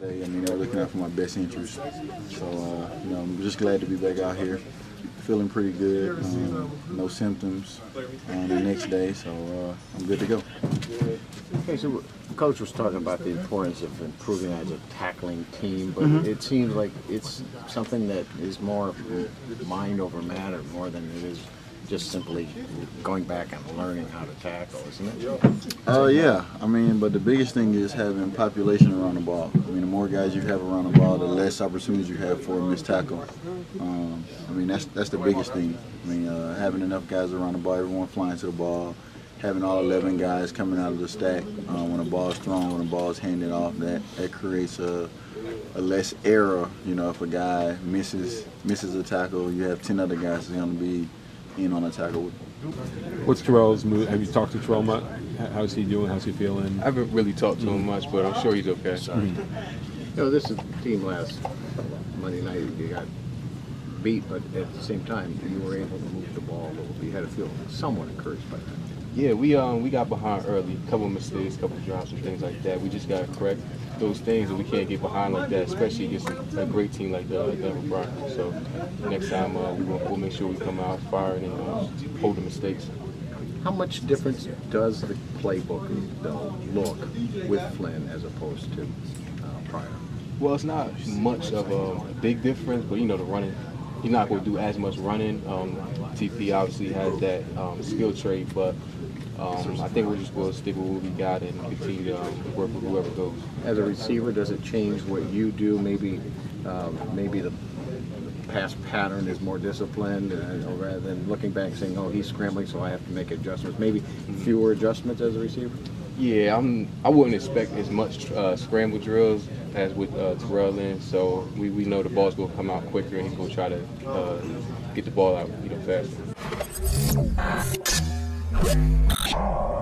They, I mean, they're looking out for my best interest. So, uh, you know, I'm just glad to be back out here. Feeling pretty good. Um, no symptoms on the next day, so uh, I'm good to go. Okay, so coach was talking about the importance of improving as a tackling team, but Mm-hmm. it seems like it's something that is more mind over matter more than it is just simply going back and learning how to tackle, isn't it? Uh, yeah, I mean, but the biggest thing is having population around the ball. I mean, the more guys you have around the ball, the less opportunities you have for a missed tackle. Um, I mean, that's that's the biggest thing. I mean, uh, having enough guys around the ball, everyone flying to the ball, having all 11 guys coming out of the stack uh, when the ball's thrown, when the ball's handed off, that that creates a a less error. You know, if a guy misses misses a tackle, you have 10 other guys that's going to be in on a tackle What's Terrelle's mood? Have you talked to Terrelle much? How's he doing? How's he feeling? I haven't really talked to him mm-hmm. much, but I'm sure he's okay. Mm-hmm. You know, this is the team last Monday night. You got beat, but at the same time, you were able to move the ball. a little bit. You had to feel somewhat encouraged by that. Yeah, we um we got behind early, couple of mistakes, couple of drops and things like that. We just got to correct those things, and we can't get behind like that, especially against a, great team like the Denver Broncos. So next time uh, we will, we'll make sure we come out firing and uh, hold the mistakes. How much difference does the playbook though look with Flynn as opposed to uh, prior? Well, it's not much of a big difference, but you know the running. He's not going to do as much running. Um, TP obviously has that um, skill trait, but um, I think we're just going to stick with what we got and continue to um, work with whoever goes. As a receiver, does it change what you do? Maybe, um, maybe the pass pattern is more disciplined, uh, rather than looking back and saying, "Oh, he's scrambling, so I have to make adjustments." Maybe fewer adjustments as a receiver. Yeah, I'm. I wouldn't expect as much uh, scramble drills as with uh, Terrelle in. So we, we know the ball's gonna come out quicker, and he's gonna try to uh, get the ball out, you know, faster. Oh.